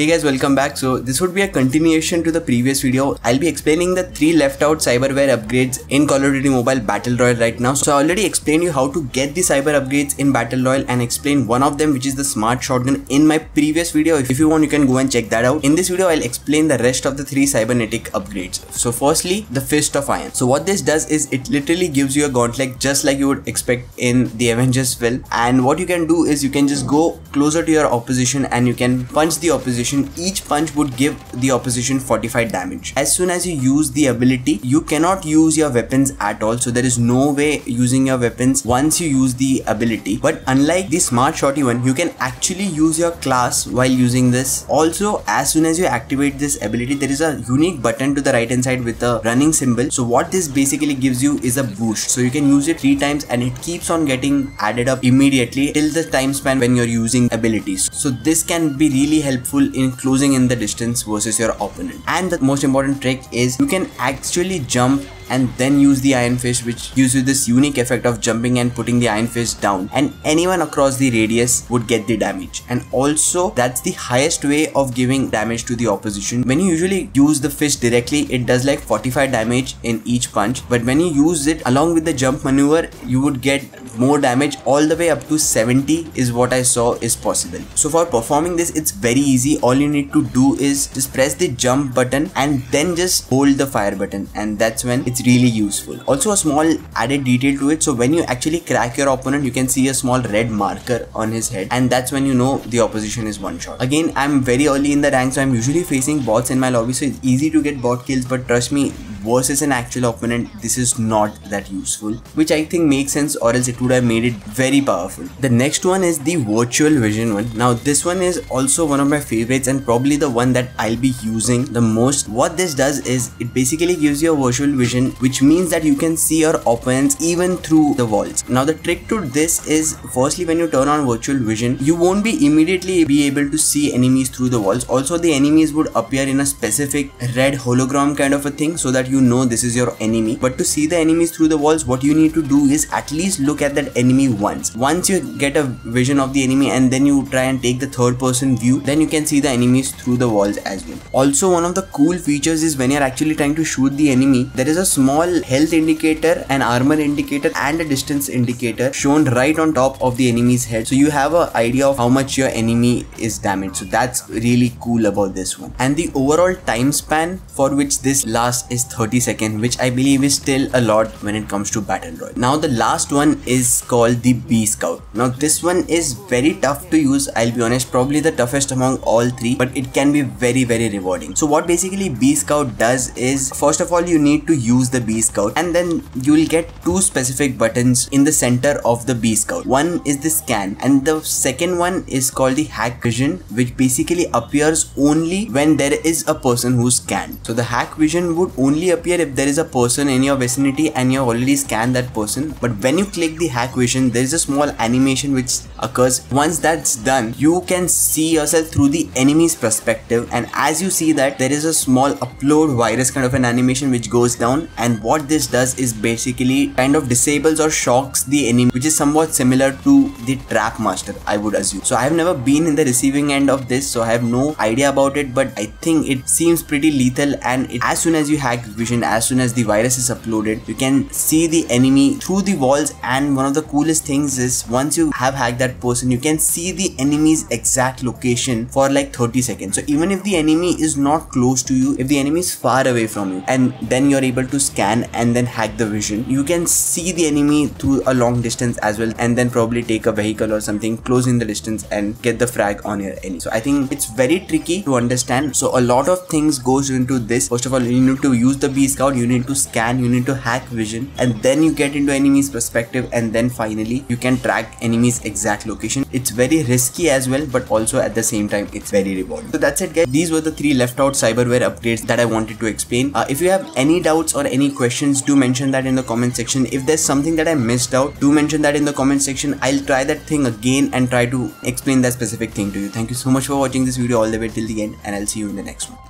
Hey guys, welcome back. So this would be a continuation to the previous video. I'll be explaining the three left out cyberware upgrades in Call of Duty Mobile Battle Royale right now. So I already explained you how to get the cyber upgrades in Battle Royale and explain one of them which is the smart shotgun in my previous video. If you want you can go and check that out. In this video I'll explain the rest of the three cybernetic upgrades. So firstly the Fist of Iron. So what this does is it literally gives you a gauntlet just like you would expect in the Avengers film and what you can do is you can just go closer to your opposition and you can punch the opposition each punch would give the opposition 45 damage. As soon as you use the ability you cannot use your weapons at all. So there is no way using your weapons once you use the ability. But unlike the smart shotty one you can actually use your class while using this. Also as soon as you activate this ability there is a unique button to the right hand side with a running symbol. So what this basically gives you is a boost. So you can use it three times and it keeps on getting added up immediately till the time span when you're using abilities. So this can be really helpful in closing in the distance versus your opponent. And the most important trick is you can actually jump and then use the iron fist which gives you this unique effect of jumping and putting the iron fist down. And anyone across the radius would get the damage. And also that's the highest way of giving damage to the opposition. When you usually use the fist directly it does like 45 damage in each punch. But when you use it along with the jump maneuver you would get more damage all the way up to 70 is what I saw is possible. So for performing this it's very easy. All you need to do is just press the jump button and then just hold the fire button. And that's when it's really useful. Also a small added detail to it so when you actually crack your opponent you can see a small red marker on his head and that's when you know the opposition is one shot. Again I'm very early in the rank so I'm usually facing bots in my lobby so it's easy to get bot kills but trust me versus an actual opponent this is not that useful which I think makes sense or else it would have made it very powerful. The next one is the virtual vision one. Now this one is also one of my favorites and probably the one that I'll be using the most. What this does is it basically gives you a virtual vision which means that you can see your opponents even through the walls. Now the trick to this is firstly when you turn on virtual vision you won't be immediately be able to see enemies through the walls. Also the enemies would appear in a specific red hologram kind of a thing so that you know this is your enemy. But to see the enemies through the walls what you need to do is at least look at that enemy once. Once you get a vision of the enemy and then you try and take the third person view then you can see the enemies through the walls as well. Also one of the cool features is when you're actually trying to shoot the enemy there is a small health indicator, an armor indicator and a distance indicator shown right on top of the enemy's head. So you have an idea of how much your enemy is damaged. So that's really cool about this one. And the overall time span for which this lasts is 30 seconds which I believe is still a lot when it comes to battle royale. Now the last one is called the Bee Scout. Now this one is very tough to use I'll be honest probably the toughest among all three but it can be very very rewarding. So what basically Bee Scout does is first of all you need to use the Bee Scout and then you will get two specific buttons in the center of the Bee Scout. One is the scan and the second one is called the hack vision which basically appears only when there is a person who's scanned. So the hack vision would only appear if there is a person in your vicinity and you have already scanned that person but when you click the hack vision there is a small animation which occurs. Once that's done you can see yourself through the enemy's perspective and as you see that there is a small upload virus kind of an animation which goes down and what this does is basically kind of disables or shocks the enemy which is somewhat similar to the trap master I would assume. So I have never been in the receiving end of this so I have no idea about it but I think it seems pretty lethal and it, as soon as you hack vision as soon as the virus is uploaded you can see the enemy through the walls and one of the coolest things is once you have hacked that person you can see the enemy's exact location for like 30 seconds. So even if the enemy is not close to you if the enemy is far away from you and then you're able to scan and then hack the vision you can see the enemy through a long distance as well and then probably take a vehicle or something close in the distance and get the frag on your enemy. So i think it's very tricky to understand. So a lot of things goes into this. First of all you need to use the bee scout you need to scan you need to hack vision and then you get into enemy's perspective and then finally you can track enemy's exact location. It's very risky as well but also at the same time it's very rewarding. So that's it guys. These were the three left out cyberware upgrades that i wanted to explain. Uh, if you have any doubts or any questions do mention that in the comment section. If there's something that i missed out do mention that in the comment section. I'll try that thing again and try to explain that specific thing to you. Thank you so much for watching this video all the way till the end and i'll see you in the next one